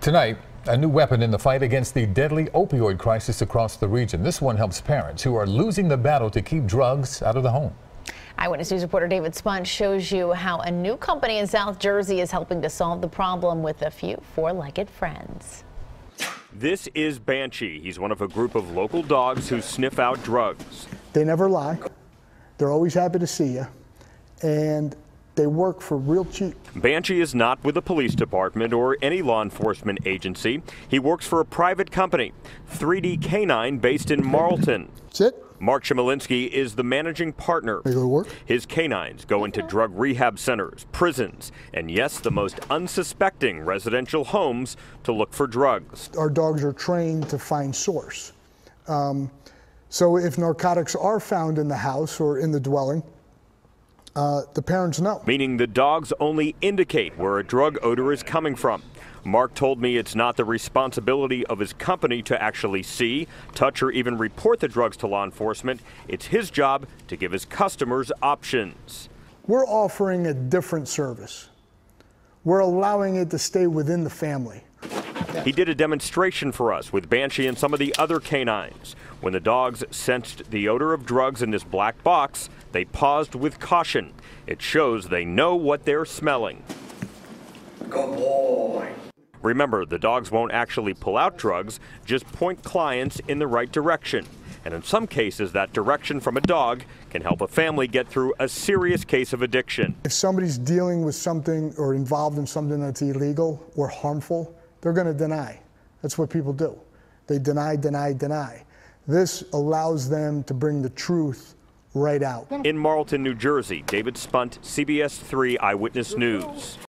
Tonight, a new weapon in the fight against the deadly opioid crisis across the region. This one helps parents who are losing the battle to keep drugs out of the home. Eyewitness News reporter David Spunt shows you how a new company in South Jersey is helping to solve the problem with a few four-legged friends. This is Banshee. He's one of a group of local dogs who sniff out drugs. They never lie. They're always happy to see you. And they work for real cheap. Banshee is not with the police department or any law enforcement agency. He works for a private company, 3DK-9, based in Marlton. That's it. Mark Chmielewski is the managing partner. They go to work. His canines go into drug rehab centers, prisons, and yes, the most unsuspecting residential homes to look for drugs. Our dogs are trained to find source. Um, so if narcotics are found in the house or in the dwelling, uh, the parents know. Meaning the dogs only indicate where a drug odor is coming from. Mark told me it's not the responsibility of his company to actually see, touch, or even report the drugs to law enforcement. It's his job to give his customers options. We're offering a different service. We're allowing it to stay within the family. He did a demonstration for us with Banshee and some of the other canines. When the dogs sensed the odor of drugs in this black box, they paused with caution. It shows they know what they're smelling. Good boy. Remember, the dogs won't actually pull out drugs, just point clients in the right direction. And in some cases, that direction from a dog can help a family get through a serious case of addiction. If somebody's dealing with something or involved in something that's illegal or harmful, they're going to deny. That's what people do. They deny, deny, deny. This allows them to bring the truth right out. In Marlton, New Jersey, David Spunt, CBS 3 Eyewitness News.